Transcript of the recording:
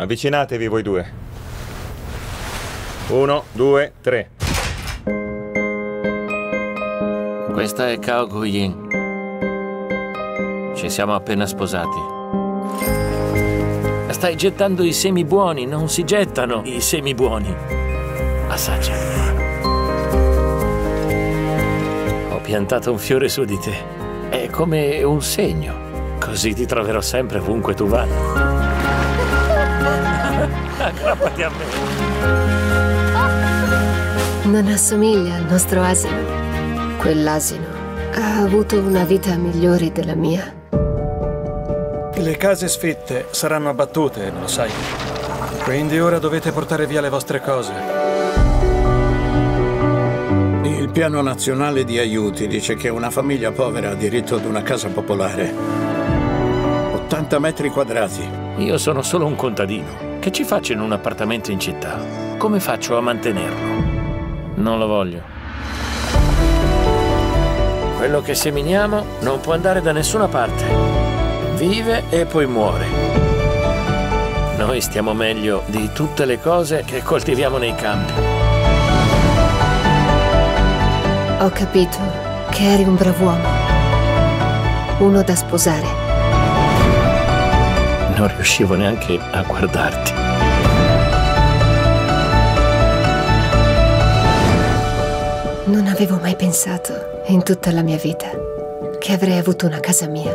Avvicinatevi voi due. Uno, due, tre. Questa è Kao Guyin. Ci siamo appena sposati. Stai gettando i semi buoni, non si gettano i semi buoni. Assaggia. Ho piantato un fiore su di te. È come un segno. Così ti troverò sempre ovunque tu vada. Aggrappati a me. Non assomiglia al nostro asino. Quell'asino ha avuto una vita migliore della mia. Le case sfitte saranno abbattute, lo sai. Quindi ora dovete portare via le vostre cose. Il piano nazionale di aiuti dice che una famiglia povera ha diritto ad una casa popolare. 80 metri quadrati. Io sono solo un contadino. Che ci faccio in un appartamento in città? Come faccio a mantenerlo? Non lo voglio. Quello che seminiamo non può andare da nessuna parte. Vive e poi muore. Noi stiamo meglio di tutte le cose che coltiviamo nei campi. Ho capito che eri un brav'uomo. Uno da sposare. Non riuscivo neanche a guardarti. Avevo mai pensato, in tutta la mia vita, che avrei avuto una casa mia.